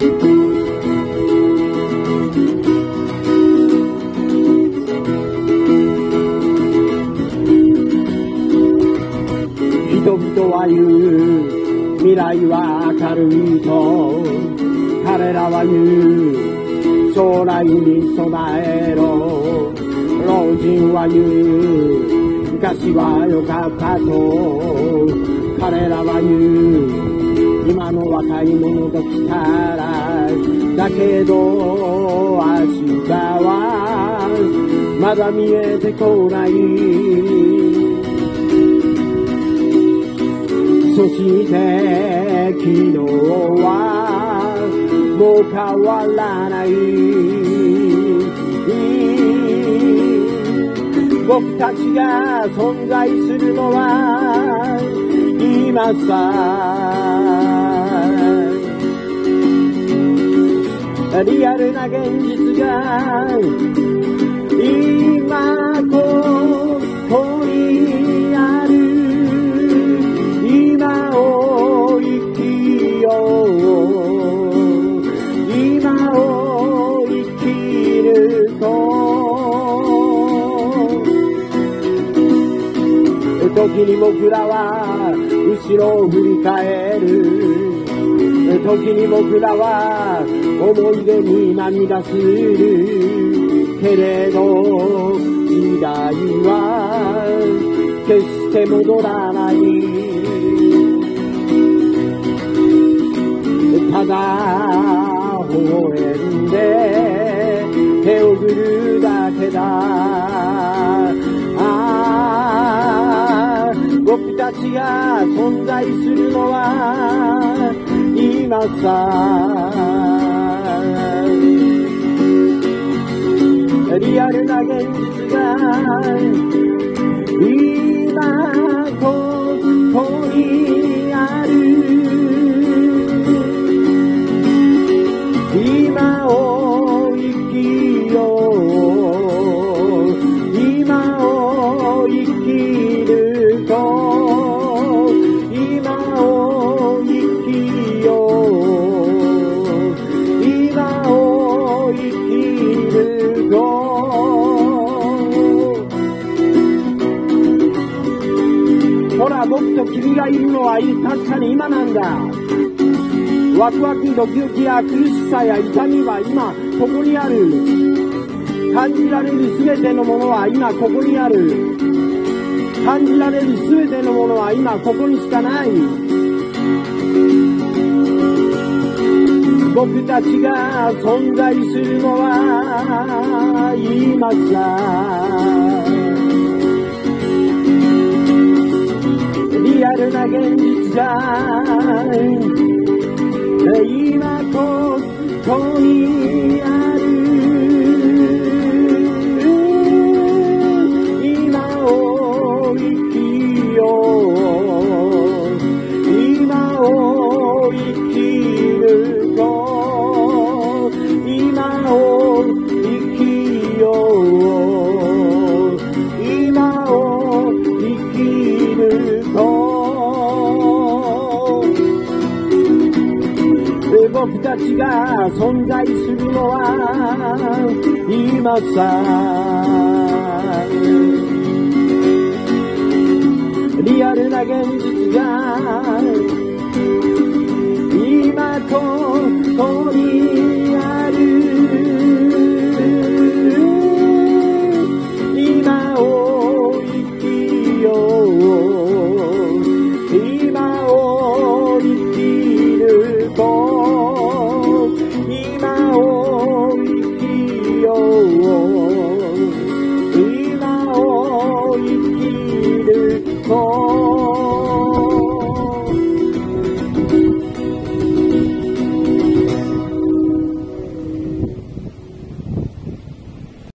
人々は言う未来は明るいと彼らは言う将来に備えろ。老人は言う昔は良かったと彼らは言う。今の若い者と来たらだけど明日はまだ見えてこない。そして昨日はもう変わらない。僕たちが存在するのは今さ。リアルな現実が今ここにある今を生きよう今を生きると時に僕らは後ろを振り返る時に僕らは思い出に涙するけれど時代は決して戻らないただ微笑んで手を振るだけだ。ああ僕たちが存在するのは今さリアルな現実が僕と君がいるのは確かに今なんだ。ワクワクドキドキや苦しさや痛みは今ここにある。感じられる全てのものは今ここにある。感じられる全てのものは今ここにしかない。僕たちが存在するのは今さな現実が今ここにある僕たちが存在するのは今さ。リアルな現実が今ここに